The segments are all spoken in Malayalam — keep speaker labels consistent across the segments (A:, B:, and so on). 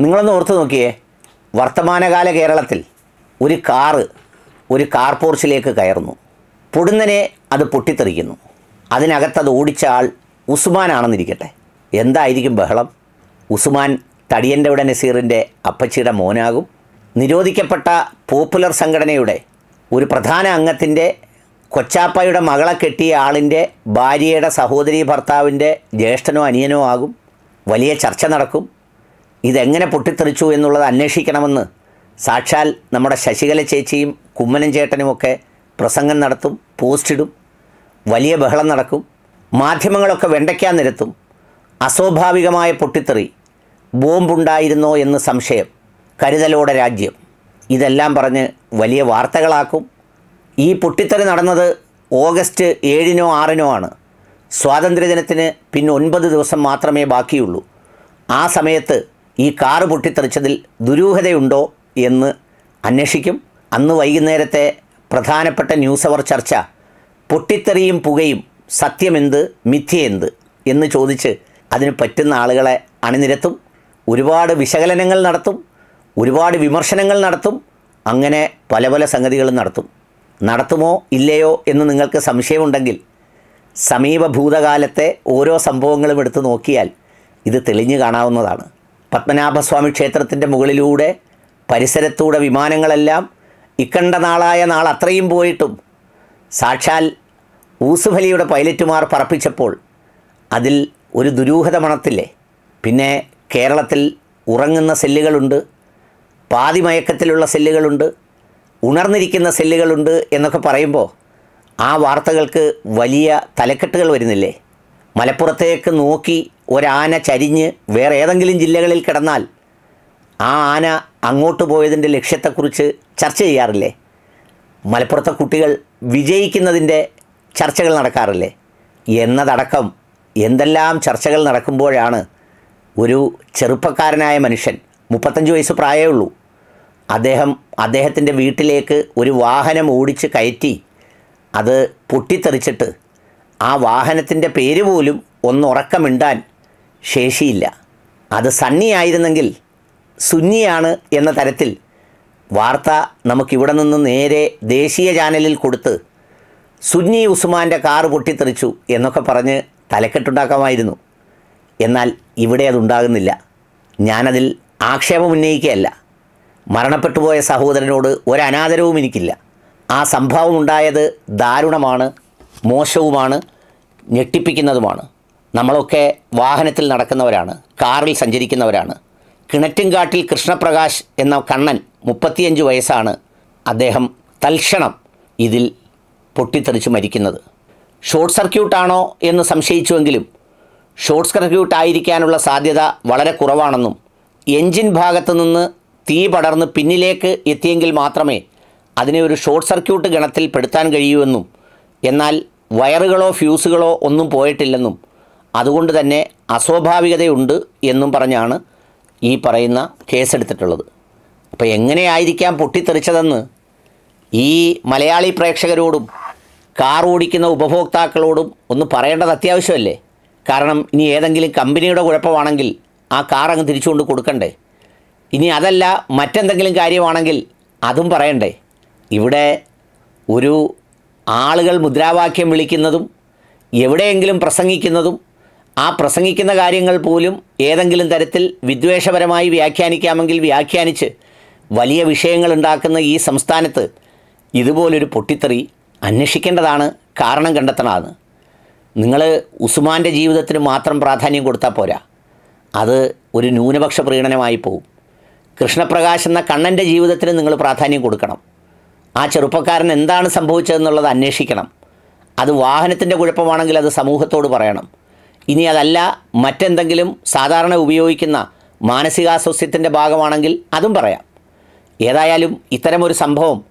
A: നിങ്ങളൊന്ന് ഓർത്ത് നോക്കിയേ. വർത്തമാനകാല കേരളത്തിൽ ഒരു കാറ് ഒരു കാർ പോർച്ചിലേക്ക് കയറുന്നു. പൊടുന്നനെ അത് പൊട്ടിത്തെറിക്കുന്നു. അതിനകത്തത് ഓടിച്ച ആൾ ഉസ്മാനാണെന്നിരിക്കട്ടെ. എന്തായിരിക്കും ബഹളം? ഉസ്മാൻ തടിയന്റെ ഉടൻ നസീറിന്റെ അപ്പച്ചിയുടെ മോനാകും. നിരോധിക്കപ്പെട്ട പോപ്പുലർ സംഘടനയുടെ ഒരു പ്രധാന അംഗത്തിന്റെ കൊച്ചാപ്പയുടെ മകളെ കെട്ടിയ ആളിന്റെ ഭാര്യയുടെ സഹോദരി ഭർത്താവിന്റെ ജ്യേഷ്ഠനോ അനിയനോ ആകും. വലിയ ചർച്ച നടക്കും. ഇതെങ്ങനെ പൊട്ടിത്തെറിച്ചു എന്നുള്ളത് അന്വേഷിക്കണമെന്ന് സാക്ഷാൽ നമ്മുടെ ശശികല ചേച്ചിയും കുമ്മനം ചേട്ടനുമൊക്കെ പ്രസംഗം നടത്തും പോസ്റ്റിടും വലിയ ബഹളം നടക്കും മാധ്യമങ്ങളൊക്കെ വെണ്ടയ്ക്കാൻ നിരത്തും. അസ്വാഭാവികമായ പൊട്ടിത്തെറി ബോംബുണ്ടായിരുന്നോ എന്ന് സംശയം കരുതലോടെ രാജ്യം. ഇതെല്ലാം പറഞ്ഞ് വലിയ വാർത്തകളാക്കും. ഈ പൊട്ടിത്തെറി നടന്നത് ഓഗസ്റ്റ് ഏഴിനോ ആറിനോ ആണ്. സ്വാതന്ത്ര്യദിനത്തിന് പിന്നെ ഒൻപത് ദിവസം മാത്രമേ ബാക്കിയുള്ളൂ. ആ സമയത്ത് ഈ കാറ് പൊട്ടിത്തെറിച്ചതിൽ ദുരൂഹതയുണ്ടോ എന്ന് അന്വേഷിക്കും. അന്ന് വൈകുന്നേരത്തെ പ്രധാനപ്പെട്ട ന്യൂസ് അവർ ചർച്ച പൊട്ടിത്തെറിയും പുകയും സത്യമെന്ത് മിഥ്യയെന്ത് എന്ന് ചോദിച്ച് അതിന് പറ്റുന്ന ആളുകളെ അണിനിരത്തും ഒരുപാട് വിശകലനങ്ങൾ നടത്തും ഒരുപാട് വിമർശനങ്ങൾ നടത്തും അങ്ങനെ പല പല സംഗതികളും നടത്തും. നടത്തുമോ ഇല്ലയോ എന്ന് നിങ്ങൾക്ക് സംശയമുണ്ടെങ്കിൽ സമീപ ഭൂതകാലത്തെ ഓരോ സംഭവങ്ങളും എടുത്തു നോക്കിയാൽ ഇത് തെളിഞ്ഞു കാണാവുന്നതാണ്. പത്മനാഭസ്വാമി ക്ഷേത്രത്തിന്റെ മുകളിലൂടെ പരിസരത്തൂടെ വിമാനങ്ങളെല്ലാം ഇക്കണ്ട നാളായ നാൾ അത്രയും പോയിട്ടും സാക്ഷാൽ ഊസുഫലിയുടെ പൈലറ്റുമാർ പറപ്പിച്ചപ്പോൾ അതിൽ ഒരു ദുരൂഹത മണത്തില്ലേ? പിന്നെ കേരളത്തിൽ ഉറങ്ങുന്ന സെല്ലുകളുണ്ട് പാതിമയക്കത്തിലുള്ള സെല്ലുകളുണ്ട് ഉണർന്നിരിക്കുന്ന സെല്ലുകളുണ്ട് എന്നൊക്കെ പറയുമ്പോൾ ആ വാർത്തകൾക്ക് വലിയ തലക്കെട്ടുകൾ വരുന്നില്ലേ? മലപ്പുറത്തേക്ക് നോക്കി ഒരാന ചരിഞ്ഞ് വേറെ ഏതെങ്കിലും ജില്ലകളിൽ കിടന്നാൽ ആ ആന അങ്ങോട്ട് പോയതിന്റെ ലക്ഷ്യത്തെക്കുറിച്ച് ചർച്ച ചെയ്യാറില്ലേ? മലപ്പുറത്തെ കുട്ടികൾ വിജയിക്കുന്നതിന്റെ ചർച്ചകൾ നടക്കാറില്ലേ? എന്നതടക്കം എന്തെല്ലാം ചർച്ചകൾ നടക്കുമ്പോഴാണ് ഒരു ചെറുപ്പക്കാരനായ മനുഷ്യൻ മുപ്പത്തഞ്ച് വയസ്സ് പ്രായമേ ഉള്ളൂ അദ്ദേഹം അദ്ദേഹത്തിന്റെ വീട്ടിലേക്ക് ഒരു വാഹനം ഓടിച്ച് കയറ്റി അത് പൊട്ടിത്തെറിച്ചിട്ട് ആ വാഹനത്തിന്റെ പേര് പോലും ഒന്നുറക്കമിണ്ടാൻ ശേഷിയില്ല. അത് സണ്ണി ആയിരുന്നെങ്കിൽ സുന്നിയാണ് എന്ന തരത്തിൽ വാർത്ത നമുക്കിവിടെ നിന്ന് നേരെ ദേശീയ ചാനലിൽ കൊടുത്ത് സുന്നി ഉസ്മാന്റെ കാറ് പൊട്ടിത്തെറിച്ചു എന്നൊക്കെ പറഞ്ഞ് തലക്കെട്ടുണ്ടാക്കാമായിരുന്നു. എന്നാൽ ഇവിടെ അതുണ്ടാകുന്നില്ല. ഞാനതിൽ ആക്ഷേപം ഉന്നയിക്കുകയല്ല. മരണപ്പെട്ടുപോയ സഹോദരനോട് ഒരനാദരവും എനിക്കില്ല. ആ സംഭവം ഉണ്ടായത് ദാരുണമാണ് മോശവുമാണ് ഞെട്ടിപ്പിക്കുന്നതുമാണ്. നമ്മളൊക്കെ വാഹനത്തിൽ നടക്കുന്നവരാണ് കാറിൽ സഞ്ചരിക്കുന്നവരാണ്. കിണറ്റുംകാട്ടിൽ കൃഷ്ണപ്രകാശ് എന്ന കണ്ണൻ മുപ്പത്തിയഞ്ച് വയസ്സാണ് അദ്ദേഹം തൽക്ഷണം ഇതിൽ പൊട്ടിത്തെറിച്ച് മരിക്കുന്നത്. ഷോർട്ട് സർക്യൂട്ടാണോ എന്ന് സംശയിച്ചുവെങ്കിലും ഷോർട്ട് സർക്യൂട്ട് ആയിരിക്കാനുള്ള സാധ്യത വളരെ കുറവാണെന്നും എൻജിൻ ഭാഗത്തു നിന്ന് തീ പടർന്ന് പിന്നിലേക്ക് എത്തിയെങ്കിൽ മാത്രമേ അതിനെ ഒരു ഷോർട്ട് സർക്യൂട്ട് ഗണത്തിൽ പെടുത്താൻ കഴിയൂവെന്നും എന്നാൽ വയറുകളോ ഫ്യൂസുകളോ ഒന്നും പോയിട്ടില്ലെന്നും അതുകൊണ്ട് തന്നെ അസ്വാഭാവികതയുണ്ട് എന്നും പറഞ്ഞാണ് ഈ പറയുന്ന കേസെടുത്തിട്ടുള്ളത്. അപ്പോൾ എങ്ങനെയായിരിക്കാം പൊട്ടിത്തെറിച്ചതെന്ന് ഈ മലയാളി പ്രേക്ഷകരോടും കാർ ഓടിക്കുന്ന ഉപഭോക്താക്കളോടും ഒന്ന് പറയേണ്ടത് അത്യാവശ്യമല്ലേ? കാരണം ഇനി ഏതെങ്കിലും കമ്പനിയുടെ കുഴപ്പമാണെങ്കിൽ ആ കാർ അങ്ങ് തിരിച്ചുകൊണ്ട് കൊടുക്കണ്ടേ? ഇനി അതല്ല മറ്റെന്തെങ്കിലും കാര്യമാണെങ്കിൽ അതും പറയണ്ടേ? ഇവിടെ ഒരു ആളുകൾ മുദ്രാവാക്യം വിളിക്കുന്നതും എവിടെയെങ്കിലും പ്രസംഗിക്കുന്നതും ആ പ്രസംഗിക്കുന്ന കാര്യങ്ങൾ പോലും ഏതെങ്കിലും തരത്തിൽ വിദ്വേഷപരമായി വ്യാഖ്യാനിക്കാമെങ്കിൽ വ്യാഖ്യാനിച്ച് വലിയ വിഷയങ്ങൾ ഉണ്ടാക്കുന്ന ഈ സംസ്ഥാനത്ത് ഇതുപോലൊരു പൊട്ടിത്തെറി അന്വേഷിക്കേണ്ടതാണ് കാരണം കണ്ടെത്തണമെന്ന് നിങ്ങൾ ഉസ്മാന്റെ ജീവിതത്തിന് മാത്രം പ്രാധാന്യം കൊടുത്താൽ പോരാ. അത് ഒരു ന്യൂനപക്ഷ പ്രീണനമായി പോകും കൃഷ്ണപ്രകാശ് എന്ന കണ്ണന്റെ ജീവിതത്തിന് നിങ്ങൾ പ്രാധാന്യം കൊടുക്കണം. ആ ചെറുപ്പക്കാരൻ എന്താണ് സംഭവിച്ചതെന്നുള്ളത് അന്വേഷിക്കണം. അത് വാഹനത്തിന്റെ കുഴപ്പമാണെങ്കിൽ അത് സമൂഹത്തോട് പറയണം. ഇനി അതല്ല മറ്റെന്തെങ്കിലും സാധാരണ ഉപയോഗിക്കുന്ന മാനസികാസ്വസ്ഥ്യത്തിന്റെ ഭാഗമാണെങ്കിൽ അതും പറയാം. ഏതായാലും ഇത്തരമൊരു സംഭവം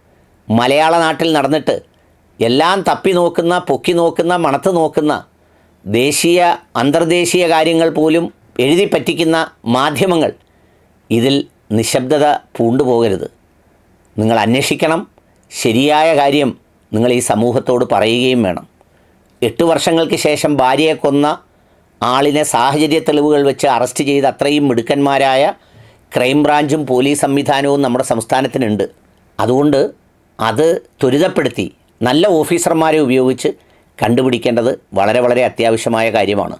A: മലയാള നാട്ടിൽ നടന്നിട്ട് എല്ലാം തപ്പി നോക്കുന്ന പൊക്കി നോക്കുന്ന മണത്ത് നോക്കുന്ന ദേശീയ അന്തർദേശീയ കാര്യങ്ങൾ പോലും എഴുതി പറ്റിക്കുന്ന മാധ്യമങ്ങൾ ഇതിൽ നിശബ്ദത പൂണ്ടുപോകരുത്. നിങ്ങൾ അന്വേഷിക്കണം. ശരിയായ കാര്യം നിങ്ങൾ ഈ സമൂഹത്തോട് പറയുകയും വേണം. എട്ട് വർഷങ്ങൾക്ക് ശേഷം ഭാര്യയെ കൊന്ന ആളിനെ സാഹചര്യ തെളിവുകൾ വെച്ച് അറസ്റ്റ് ചെയ്ത് അത്രയും മിടുക്കന്മാരായ ക്രൈംബ്രാഞ്ചും പോലീസ് സംവിധാനവും നമ്മുടെ സംസ്ഥാനത്തിനുണ്ട്. അതുകൊണ്ട് അത് ത്വരിതപ്പെടുത്തി നല്ല ഓഫീസർമാരെ ഉപയോഗിച്ച് കണ്ടുപിടിക്കേണ്ടത് വളരെ വളരെ അത്യാവശ്യമായ കാര്യമാണ്.